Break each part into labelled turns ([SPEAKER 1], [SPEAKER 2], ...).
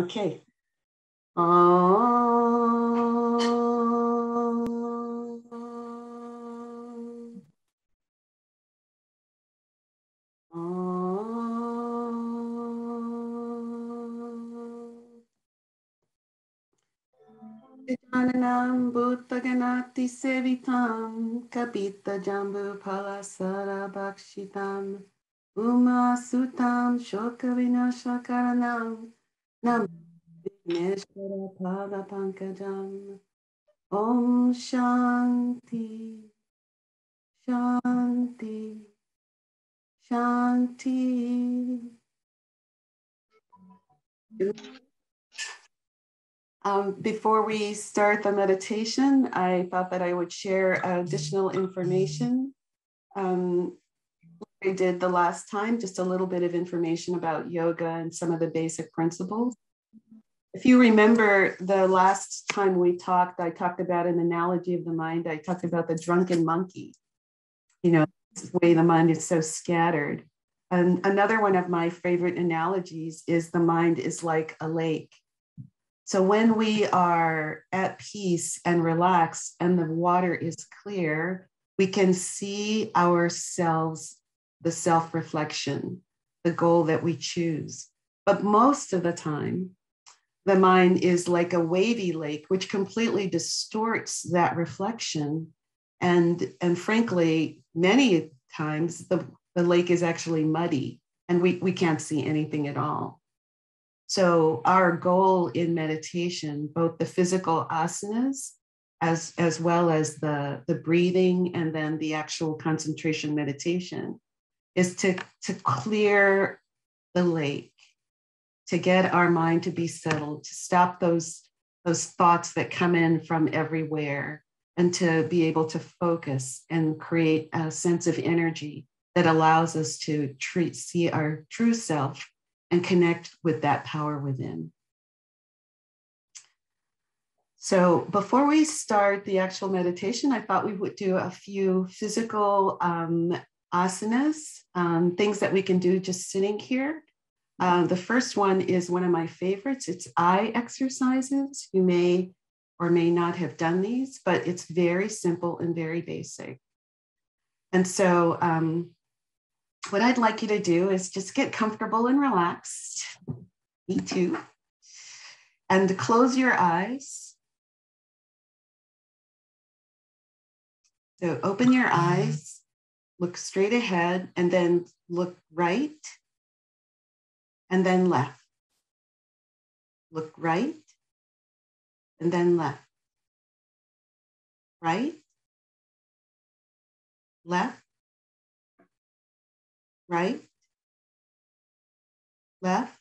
[SPEAKER 1] Okay. Um, Jananam Bhuttaganati Sevitam Kapita Jambu Palasara Bhakshitam Uma Sutam Shoka Vinashakaranam Nam Om Shanti. Shanti. Shanti. Um, before we start the meditation, I thought that I would share additional information. Um, I did the last time, just a little bit of information about yoga and some of the basic principles. If you remember the last time we talked, I talked about an analogy of the mind. I talked about the drunken monkey, you know, the way the mind is so scattered. And another one of my favorite analogies is the mind is like a lake so when we are at peace and relaxed and the water is clear, we can see ourselves, the self reflection, the goal that we choose. But most of the time, the mind is like a wavy lake, which completely distorts that reflection. And, and frankly, many times the, the lake is actually muddy and we, we can't see anything at all. So our goal in meditation, both the physical asanas as, as well as the, the breathing and then the actual concentration meditation, is to, to clear the lake, to get our mind to be settled, to stop those, those thoughts that come in from everywhere, and to be able to focus and create a sense of energy that allows us to treat, see our true self and connect with that power within. So, before we start the actual meditation, I thought we would do a few physical um, asanas, um, things that we can do just sitting here. Uh, the first one is one of my favorites. It's eye exercises. You may or may not have done these, but it's very simple and very basic. And so, um, what I'd like you to do is just get comfortable and relaxed. Me too. And close your eyes. So open your eyes, look straight ahead, and then look right and then left. Look right and then left. Right, left, right, left,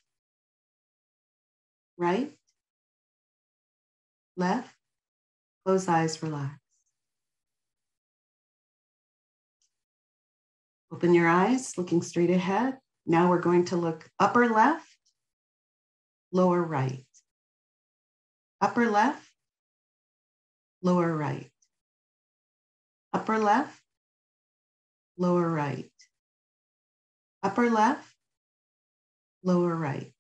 [SPEAKER 1] right, left, close eyes, relax. Open your eyes, looking straight ahead. Now we're going to look upper left, lower right. Upper left, lower right. Upper left, lower right upper left, lower right,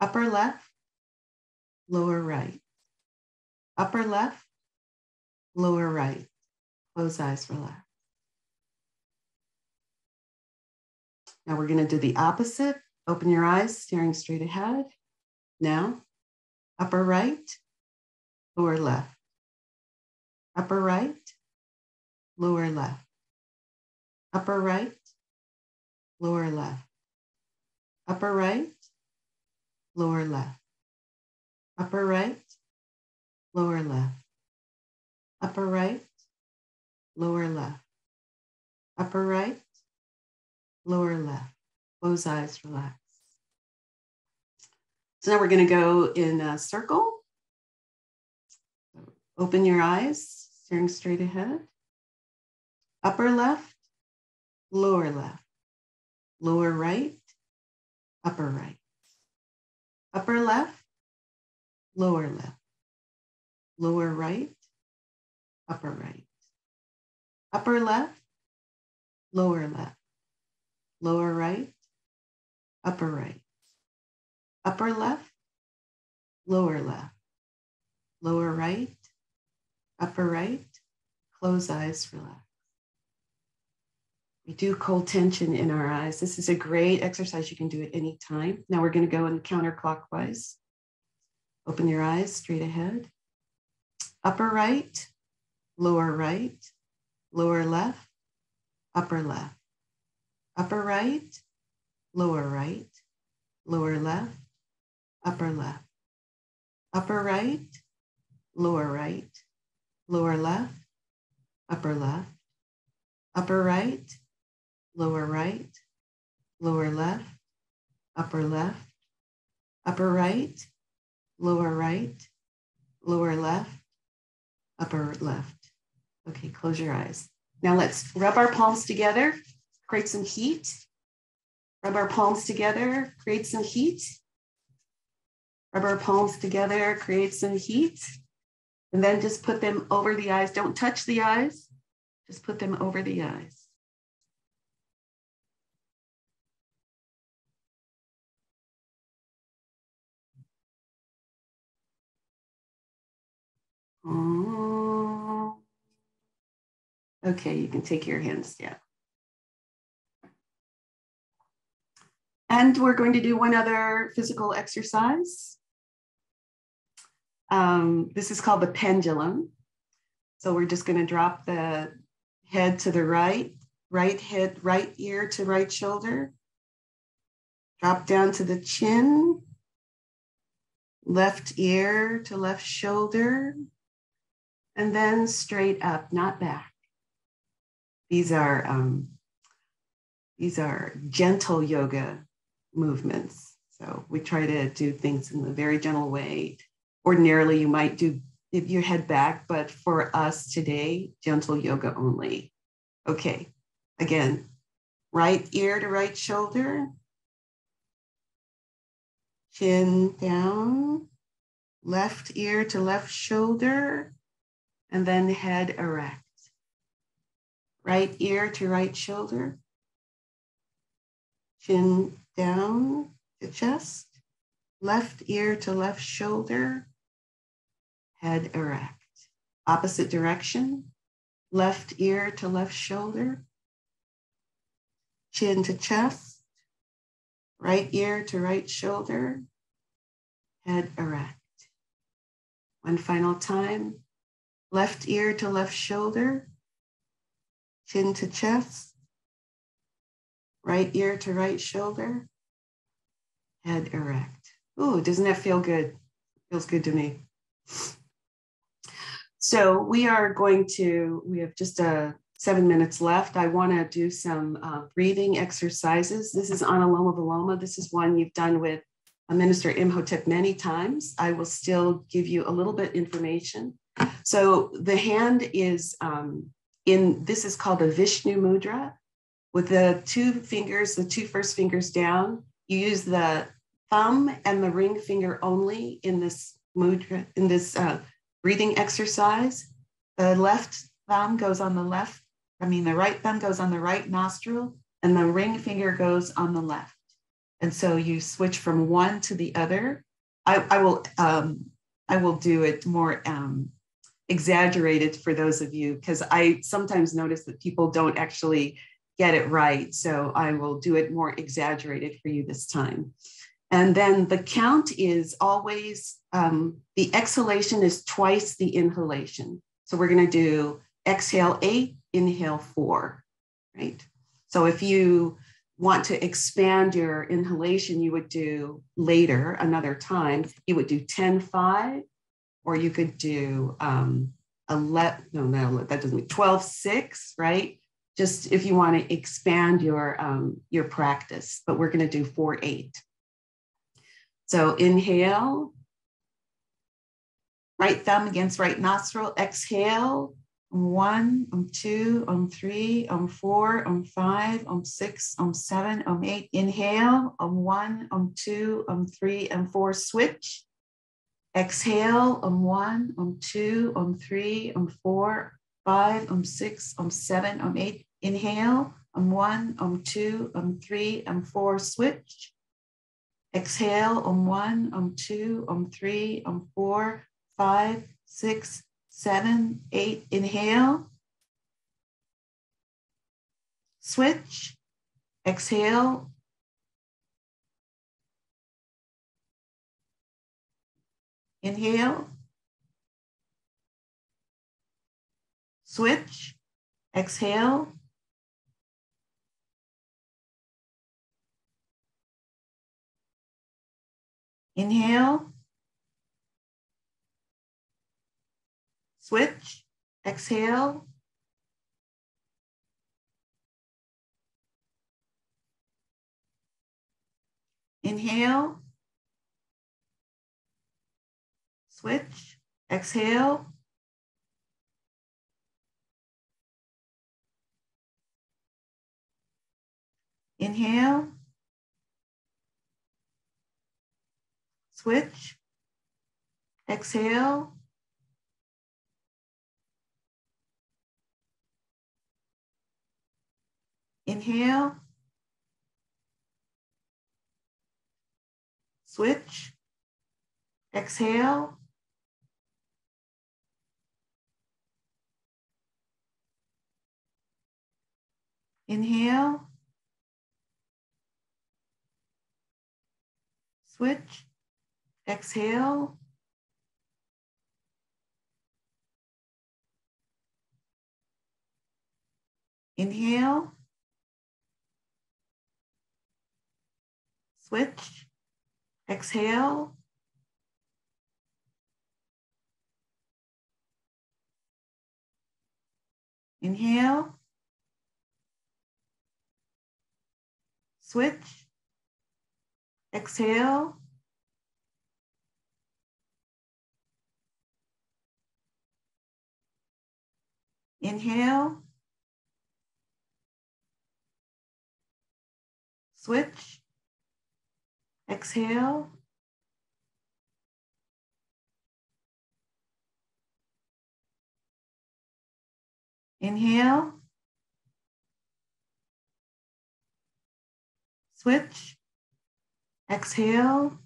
[SPEAKER 1] upper left, lower right, upper left, lower right. Close eyes, relax. Now we're going to do the opposite. Open your eyes, staring straight ahead. Now, upper right, lower left, upper right, lower left, upper right, lower left, upper right, lower left, upper right, lower left, upper right, lower left, upper right, lower left. Close eyes, relax. So now we're going to go in a circle. Open your eyes, staring straight ahead. Upper left, lower left lower right, upper right, upper left, lower left, lower right, upper right, upper left, lower left, lower right, upper right, upper left, lower left, lower right, upper right, close eyes, relax. We do cold tension in our eyes. This is a great exercise. You can do it anytime. Now we're going to go in counterclockwise. Open your eyes straight ahead. Upper right, lower right, lower left, upper left. Upper right, lower right, lower left, upper left. Upper right, lower right, lower left, upper left. Upper right, lower right, lower left, upper left, upper right, lower right, lower left, upper left. Okay, close your eyes. Now let's rub our palms together, create some heat. Rub our palms together, create some heat. Rub our palms together, create some heat. And then just put them over the eyes. Don't touch the eyes, just put them over the eyes. Okay, you can take your hands down. And we're going to do one other physical exercise. Um, this is called the pendulum. So we're just going to drop the head to the right, right head, right ear to right shoulder. Drop down to the chin, left ear to left shoulder, and then straight up, not back. These are um, these are gentle yoga movements. So we try to do things in a very gentle way. Ordinarily, you might do if your head back, but for us today, gentle yoga only. Okay, again, right ear to right shoulder, chin down, left ear to left shoulder, and then head erect. Right ear to right shoulder, chin down to chest, left ear to left shoulder, head erect. Opposite direction, left ear to left shoulder, chin to chest, right ear to right shoulder, head erect. One final time, left ear to left shoulder, chin to chest, right ear to right shoulder, head erect. Ooh, doesn't that feel good? Feels good to me. So we are going to, we have just a uh, seven minutes left. I want to do some uh, breathing exercises. This is Anuloma Viloma. This is one you've done with a Minister Imhotep many times. I will still give you a little bit information. So the hand is um, in, this is called a Vishnu Mudra. With the two fingers, the two first fingers down, you use the thumb and the ring finger only in this mudra, in this uh, breathing exercise. The left thumb goes on the left, I mean, the right thumb goes on the right nostril, and the ring finger goes on the left. And so you switch from one to the other. I, I will um, I will do it more um, exaggerated for those of you because I sometimes notice that people don't actually get it right. So I will do it more exaggerated for you this time. And then the count is always um, the exhalation is twice the inhalation. So we're going to do exhale eight, inhale four, right? So if you want to expand your inhalation, you would do later, another time, you would do 10 5, or you could do um, 11, no, no, that doesn't mean 12 6, right? Just if you want to expand your, um, your practice, but we're going to do 4 8. So inhale, right thumb against right nostril, exhale, on one, on two, on three, on four, on five, on six, on seven, on eight. Inhale, on one, on two, on three, and four. Switch. Exhale on one, on two, on three, on four, five, on six, on seven, on eight. Inhale on one, on two, on three, and four. Switch. Exhale on one, on two, on three, on four, five, six, seven, eight. Inhale. Switch. Exhale. Inhale. Switch. Exhale. Inhale. Switch. Exhale. Inhale. Switch. Exhale. Inhale. Switch. Exhale. Inhale. Switch. Exhale. Inhale. Switch. Exhale. Inhale. Switch. Exhale. Inhale. Switch. Exhale. Inhale. Switch. Exhale. Inhale. Switch. Exhale.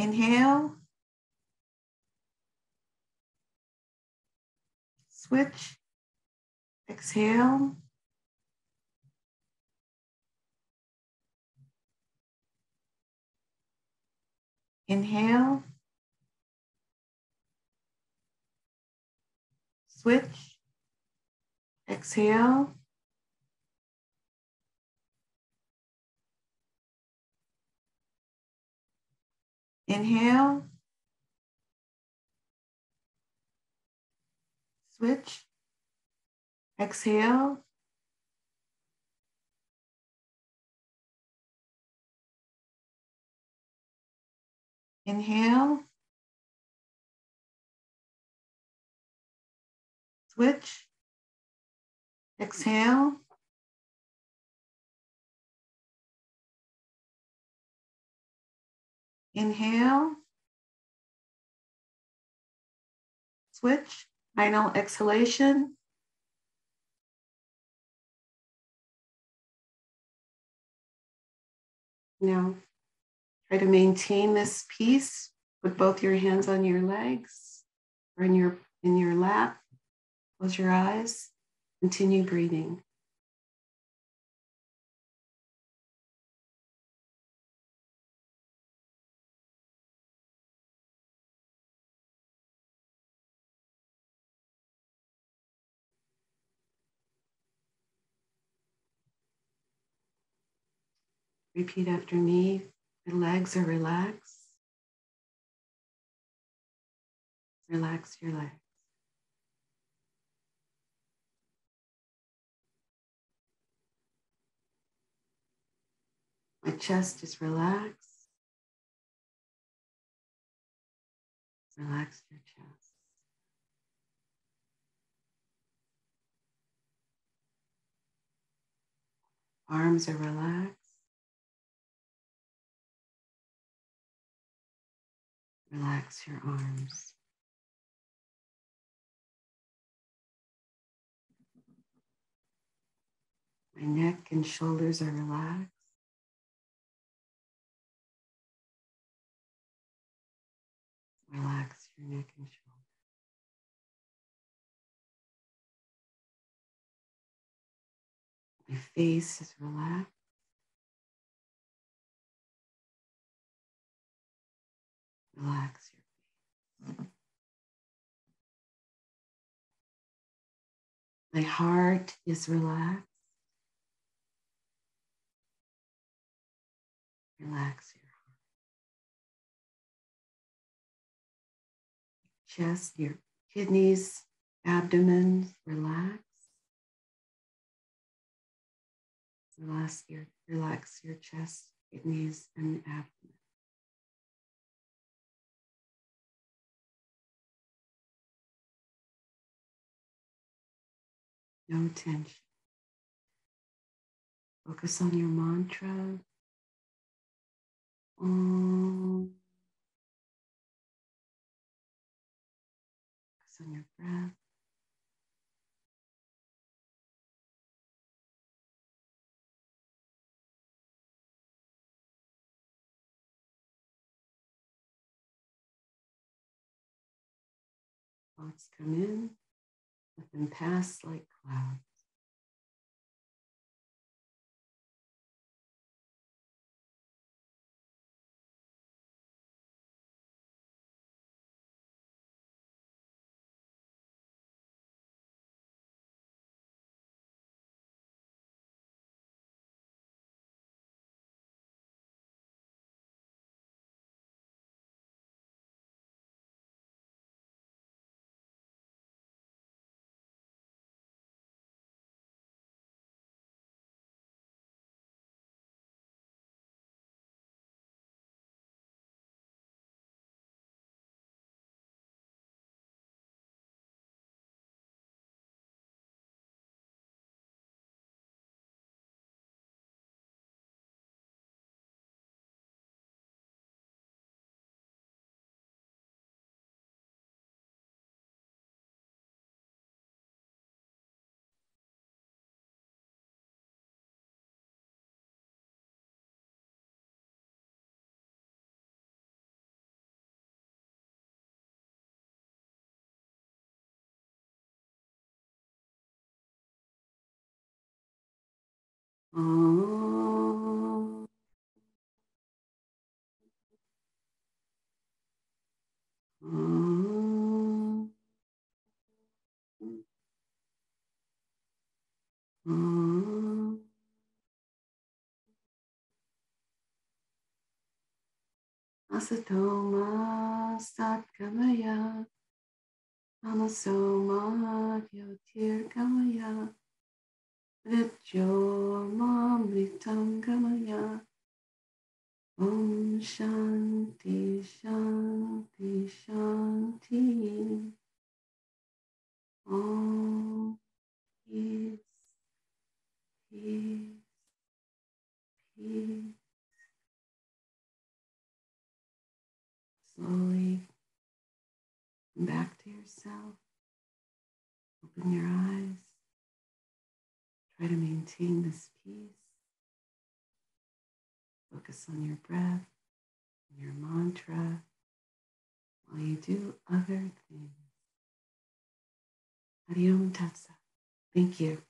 [SPEAKER 1] Inhale. Switch. Exhale. Inhale. Switch. Exhale. Inhale. Switch. Exhale. Inhale. Switch. Exhale. Inhale. Switch. Final exhalation. Now, try to maintain this peace. Put both your hands on your legs or in your in your lap. Close your eyes. Continue breathing. Repeat after me. Your legs are relaxed. Relax your legs. My chest is relaxed. Relax your chest. Arms are relaxed. Relax your arms. My neck and shoulders are relaxed. Relax your neck and shoulders. My face is relaxed. Relax your face. My heart is relaxed. Relax your heart. Chest, your kidneys, abdomen, relax. Relax your, relax your chest, kidneys, and abdomen. No tension. Focus on your mantra. Om. Focus on your breath. Thoughts come in, let them pass like clouds. Om. Om. Om. Asatoma Satkamaya Amasoma Yotirgamaya Vidyomamritam Gamaya Om Shanti Shanti Shanti Om Peace Peace Peace Slowly back to yourself. Open your eyes. Try to maintain this peace. Focus on your breath, your mantra, while you do other things. Hariom Tatsa. Thank you.